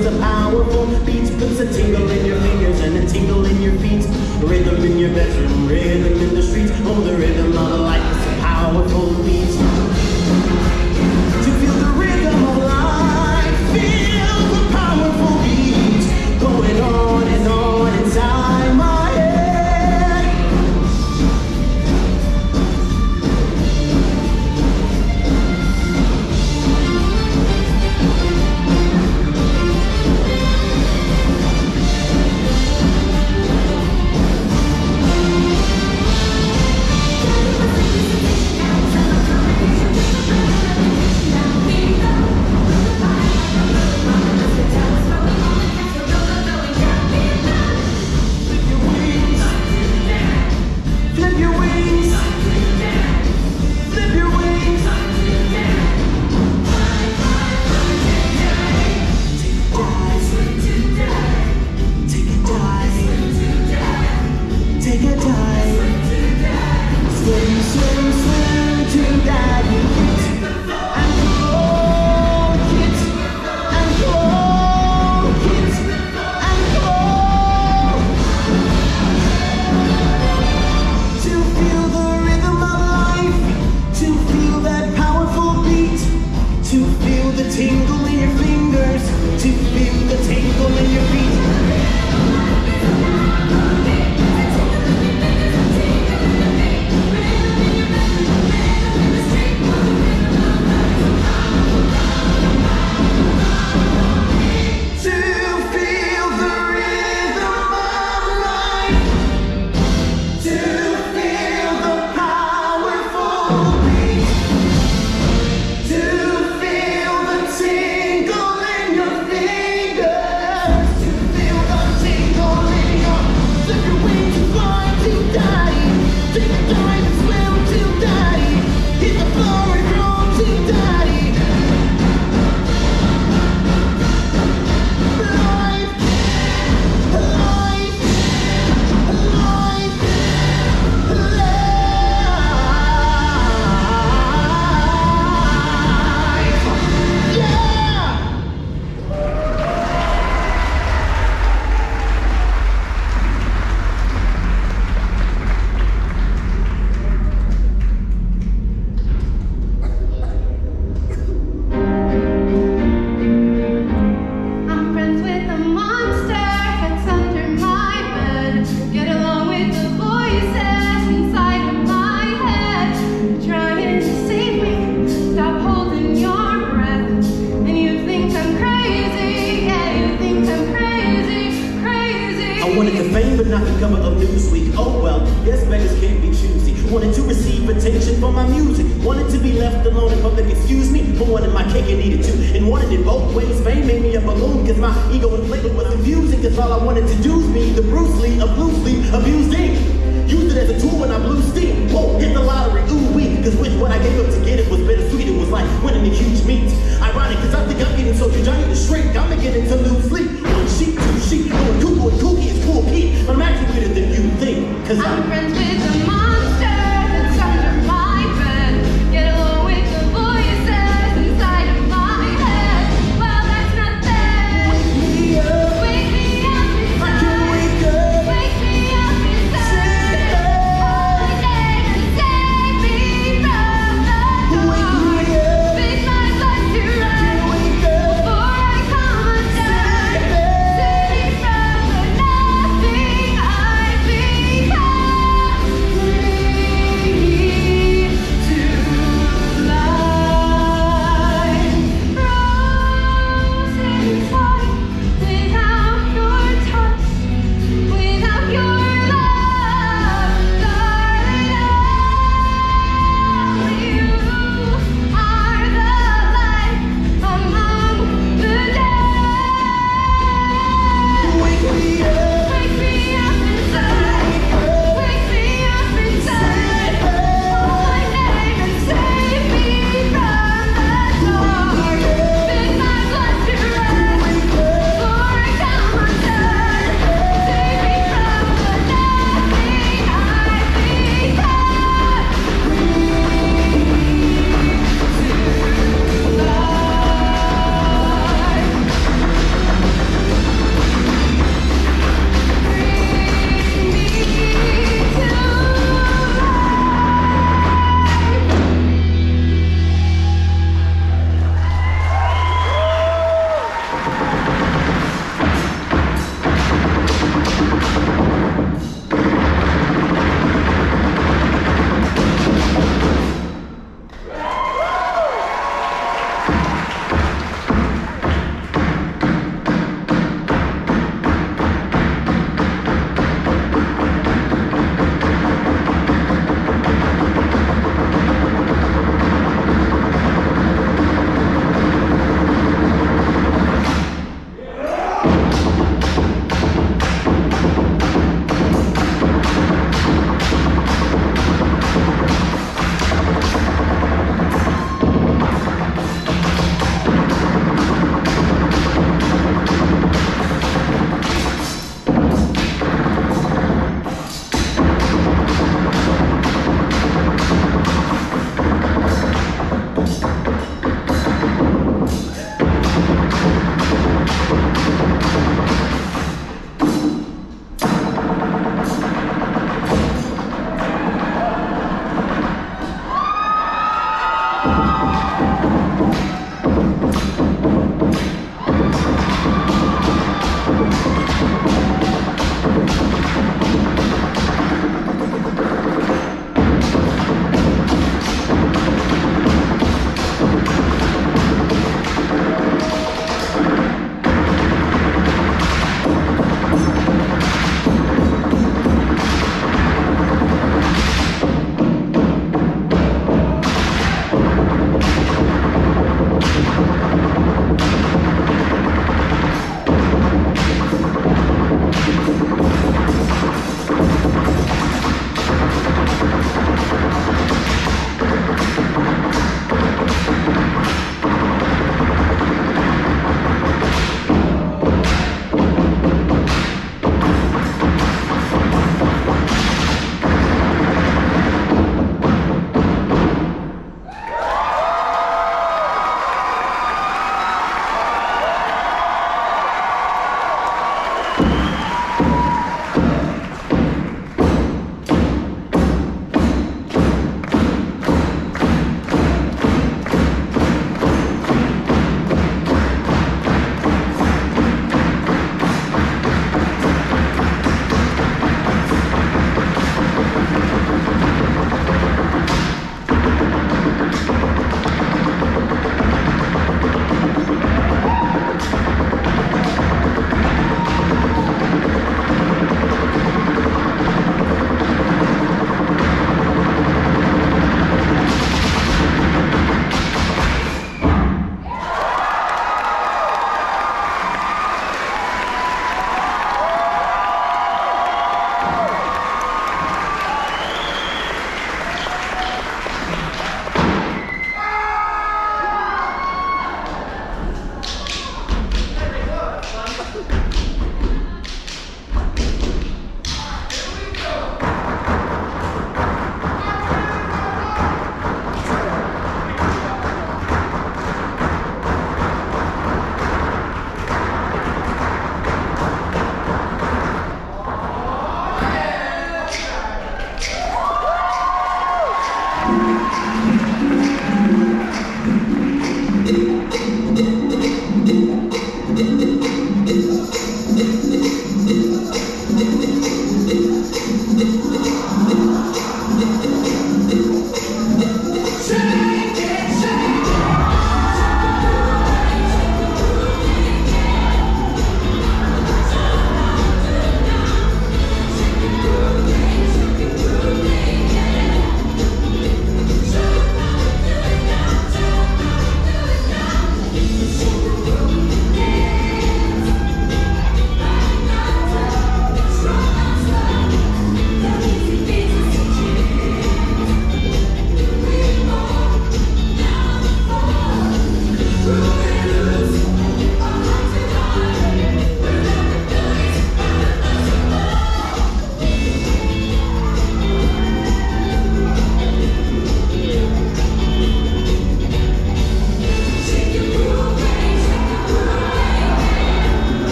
rhythms are powerful beats puts a tingle in your fingers and a tingle in your feet. Rhythm in your bedroom, rhythm in the